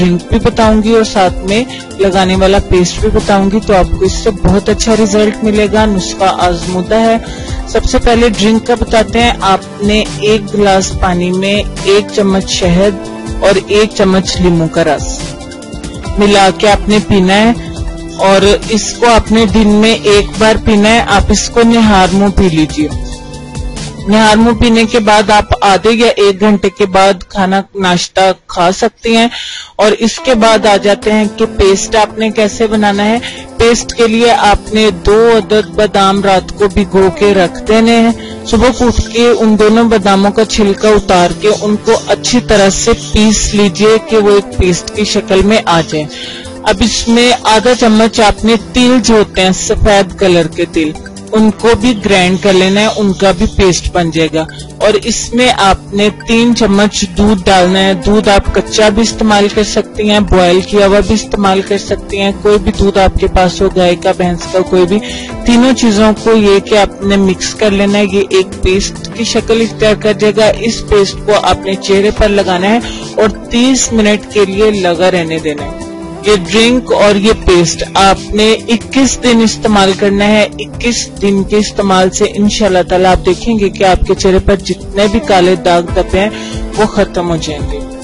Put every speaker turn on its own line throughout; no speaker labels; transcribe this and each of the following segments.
Drink भी बताऊँगी और साथ में लगाने वाला पेस्ट भी बताऊँगी तो आपको इससे बहुत अच्छा रिज़ल्ट मिलेगा, नुस्खा आजमुदा है। सबसे पहले ड्रिंक का बताते हैं, आपने एक गिलास पानी में एक चम्मच शहद और एक चम्मच नींबू का रस मिला के आपने पीना है और इसको आपने दिन में एक बार पीना है, आप इसको निहार मुँह पी लीजिए। निहार मुँह पीने के बाद आप आधे या एक घंटे के बाद खाना, नाश्ता खा सकती हैं और इसके बाद आ जाते हैं कि पेस्ट आपने कैसे बनाना है। पेस्ट के लिए आपने दो अदद बादाम रात को भिगो के रख देने हैं। सुबह उठ के उन दोनों बादामों का छिलका उतार के उनको अच्छी तरह से पीस लीजिए कि वो एक पेस्ट की शक्ल में आ जाए। अब इसमें आधा चम्मच आपने तिल जो होते हैं, सफ़ेद कलर के तिल। उनको भी ग्राइंड कर लेना है, उनका भी पेस्ट बन जाएगा। और इसमें आपने तीन चम्मच दूध डालना है। दूध आप कच्चा भी इस्तेमाल कर सकती हैं बॉयल किया हुआ भी इस्तेमाल कर सकती हैं। कोई भी दूध आपके पास हो, गाय का, भैंस का, कोई भी। तीनों चीज़ों को ये कि आपने मिक्स कर लेना है, ये एक पेस्ट की शक्ल इख्तियार कर जाएगा इस पेस्ट को आपने चेहरे पर लगाना है और 30 मिनट के लिए लगा रहने देना है। ये ड्रिंक और ये पेस्ट आपने 21 दिन इस्तेमाल करना है। 21 दिन के इस्तेमाल से इनशाला तला आप देखेंगे कि आपके चेहरे पर जितने भी काले दाग दबे हैं, वो खत्म हो जाएँगे।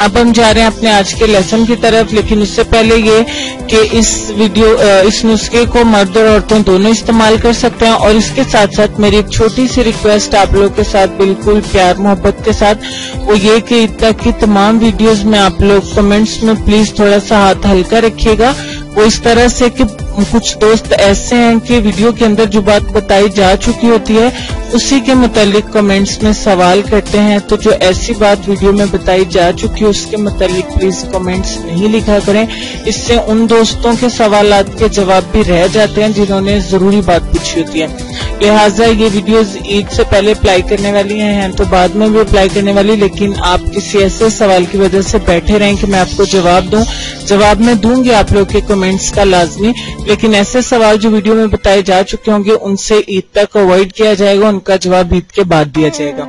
अब हम जा रहे हैं अपने आज के लेसन की तरफ़, लेकिन उससे पहले ये कि इस वीडियो इस नुस्खे को मर्द और औरतें दोनों इस्तेमाल कर सकते हैं, और इसके साथ साथ मेरी एक छोटी सी रिक्वेस्ट आप लोगों के साथ, बिल्कुल प्यार मोहब्बत के साथ, वो ये कि इतना की तमाम वीडियोस में आप लोग कमेंट्स में प्लीज़ थोड़ा सा हाथ हल्का रखिएगा। वो इस तरह से कि कुछ दोस्त ऐसे हैं कि वीडियो के अंदर जो बात बताई जा चुकी होती है, उसी के मुतालिक कमेंट्स में सवाल करते हैं। तो जो ऐसी बात वीडियो में बताई जा चुकी है, उसके मुतालिक प्लीज़ कमेंट्स नहीं लिखा करें। इससे उन दोस्तों के सवाल के जवाब भी रह जाते हैं जिन्होंने ज़रूरी बात पूछी होती है। लिहाजा ये वीडियोस ईद से पहले अप्लाई करने वाली हैं तो बाद में भी अप्लाई करने वाली, लेकिन आप किसी ऐसे सवाल की वजह से बैठे रहें कि मैं आपको जवाब दूँ। जवाब मैं दूँगी आप लोग के कमेंट्स का लाजमी, लेकिन ऐसे सवाल जो वीडियो में बताए जा चुके होंगे, उनसे ईद तक अवॉइड किया जाएगा, उनका जवाब ईद के बाद दिया जाएगा।